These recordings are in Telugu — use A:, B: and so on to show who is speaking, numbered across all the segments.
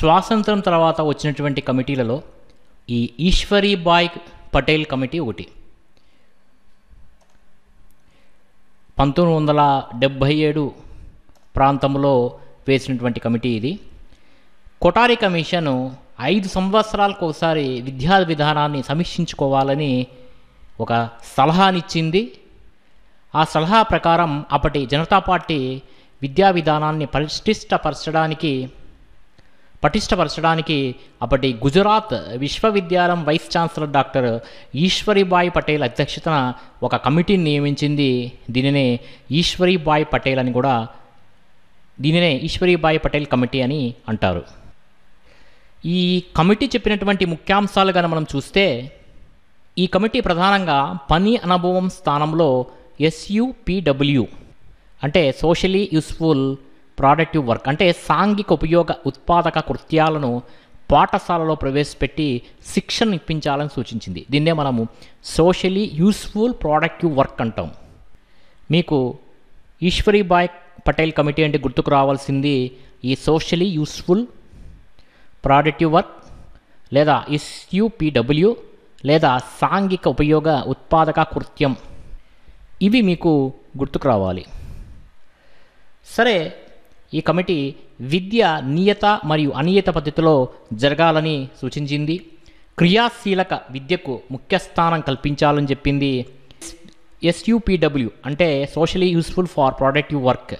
A: స్వాతంత్రం తర్వాత వచ్చినటువంటి కమిటీలలో ఈ ఈశ్వరీబాయ్ పటేల్ కమిటీ ఒకటి. పంతొమ్మిది వందల డెబ్భై ఏడు ప్రాంతంలో వేసినటువంటి కమిటీ ఇది. కొటారి కమిషన్ ఐదు సంవత్సరాలకు ఒకసారి విద్యా విధానాన్ని సమీక్షించుకోవాలని ఒక సలహానిచ్చింది. ఆ సలహా ప్రకారం అప్పటి జనతా పార్టీ విద్యా విధానాన్ని పరిష్టిష్టపరచడానికి పటిష్టపరచడానికి అప్పటి గుజరాత్ విశ్వవిద్యాలయం vice chancellor doctor Ishwaribhai Patel అధ్యక్షతన ఒక కమిటీని నియమించింది. దీనినే ఈశ్వరీబాయ్ పటేల్ అని కూడా దీనినే ఈశ్వరీబాయ్ పటేల్ కమిటీ అని అంటారు. ఈ కమిటీ చెప్పినటువంటి ముఖ్యాంశాలు కనుక మనం చూస్తే ఈ కమిటీ ప్రధానంగా పని అనుభవం స్థానంలో ఎస్యుపిడబ్ల్యూ అంటే సోషలీ యూస్ఫుల్ ప్రోడక్టివ్ వర్క్ అంటే సాంఘిక ఉపయోగ ఉత్పాదక కృత్యాలను పాఠశాలలో ప్రవేశపెట్టి శిక్షణ ఇప్పించాలని సూచించింది. దీన్నే మనము సోషలీ యూస్ఫుల్ ప్రోడక్టివ్ వర్క్ అంటాం. మీకు ఈశ్వరీబాయ్ పటేల్ కమిటీ అంటే గుర్తుకు రావాల్సింది ఈ సోషలీ యూస్ఫుల్ ప్రోడక్టివ్ వర్క్ లేదా ఎస్యూపిడబ్ల్యూ లేదా సాంఘిక ఉపయోగ ఉత్పాదక కృత్యం. ఇవి మీకు గుర్తుకు రావాలి. సరే ఈ కమిటీ విద్య నియత మరియు అనియత పద్ధతిలో జరగాలని సూచించింది. క్రియాశీలక విద్యకు ముఖ్య స్థానం కల్పించాలని చెప్పింది ఎస్యూపీడబ్ల్యూ అంటే socially useful for productive work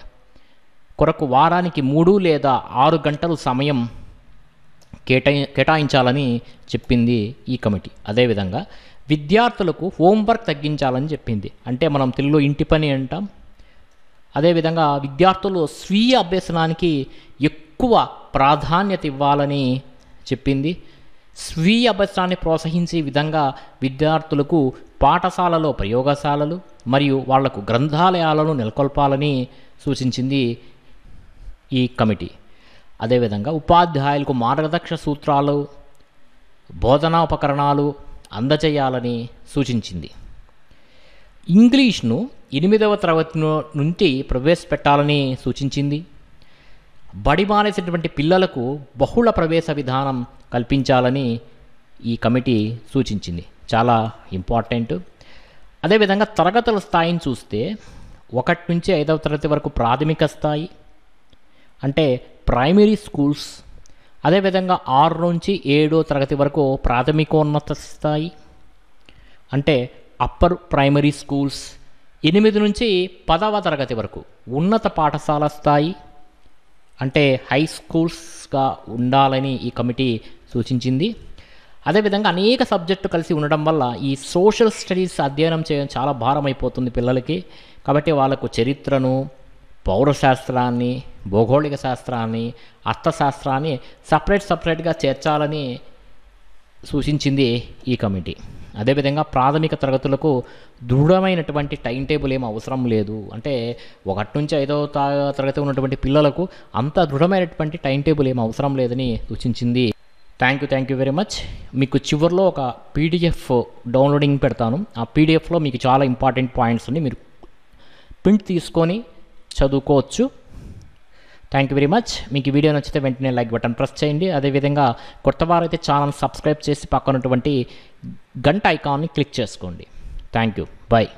A: కొరకు వారానికి మూడు లేదా ఆరు గంటలు సమయం కేటాయి కేటాయించాలని చెప్పింది ఈ కమిటీ. అదేవిధంగా విద్యార్థులకు హోంవర్క్ తగ్గించాలని చెప్పింది. అంటే మనం తెలుగులో ఇంటి పని అంటాం అదేవిధంగా విద్యార్థులు స్వీయ అభ్యసనానికి ఎక్కువ ప్రాధాన్యత ఇవ్వాలని చెప్పింది. స్వీయ అభ్యసనాన్ని ప్రోత్సహించే విధంగా విద్యార్థులకు పాఠశాలలో ప్రయోగశాలలు మరియు వాళ్ళకు గ్రంథాలయాలను నెలకొల్పాలని సూచించింది ఈ కమిటీ. అదేవిధంగా ఉపాధ్యాయులకు మార్గదర్శక సూత్రాలు బోధనా ఉపకరణాలు అందజేయాలని సూచించింది. ఇంగ్లీష్ను ఎనిమిదవ తరగతి నుంచి నుండి ప్రవేశపెట్టాలని సూచించింది. బడి మానేసినటువంటి పిల్లలకు బహుళ ప్రవేశ విధానం కల్పించాలని ఈ కమిటీ సూచించింది. చాలా ఇంపార్టెంట్. అదేవిధంగా తరగతుల స్థాయిని చూస్తే ఒకటి నుంచి ఐదవ తరగతి వరకు ప్రాథమిక స్థాయి అంటే ప్రైమరీ స్కూల్స్ అదేవిధంగా ఆరు నుంచి ఏడో తరగతి వరకు ప్రాథమికోన్నత స్థాయి అంటే అప్పర్ ప్రైమరీ స్కూల్స్ ఎనిమిది నుంచి పదవ తరగతి వరకు ఉన్నత పాఠశాల స్థాయి అంటే హై స్కూల్స్గా ఉండాలని ఈ కమిటీ సూచించింది. అదేవిధంగా అనేక సబ్జెక్టు కలిసి ఉండడం వల్ల ఈ సోషల్ స్టడీస్ అధ్యయనం చేయడం చాలా భారం అయిపోతుంది పిల్లలకి. కాబట్టి వాళ్ళకు చరిత్రను పౌరశాస్త్రాన్ని భౌగోళిక శాస్త్రాన్ని అర్థశాస్త్రాన్ని సపరేట్ సపరేట్గా చేర్చాలని సూచించింది ఈ కమిటీ. అదేవిధంగా ప్రాథమిక తరగతులకు దృఢమైనటువంటి టైం టేబుల్ ఏం అవసరం లేదు. అంటే ఒకటి నుంచి ఐదో తరగతి ఉన్నటువంటి పిల్లలకు అంత దృఢమైనటువంటి టైం టేబుల్ ఏం అవసరం లేదని సూచించింది. Thank you thank you very much. మీకు చివరిలో ఒక పీడిఎఫ్ డౌన్లోడింగ్ పెడతాను. ఆ పీడిఎఫ్లో మీకు చాలా ఇంపార్టెంట్ పాయింట్స్ ఉన్నాయి మీరు ప్రింట్ తీసుకొని చదువుకోవచ్చు. థ్యాంక్ యూ వెరీ మచ్ మీకు ఈ వీడియో నచ్చితే వెంటనే లైక్ బటన్ ప్రెస్ చేయండి. అదేవిధంగా కొత్త వారైతే ఛానల్ సబ్స్క్రైబ్ చేసి పక్కనటువంటి గంట ఐకాన్ని క్లిక్ చేసుకోండి. Thank you bye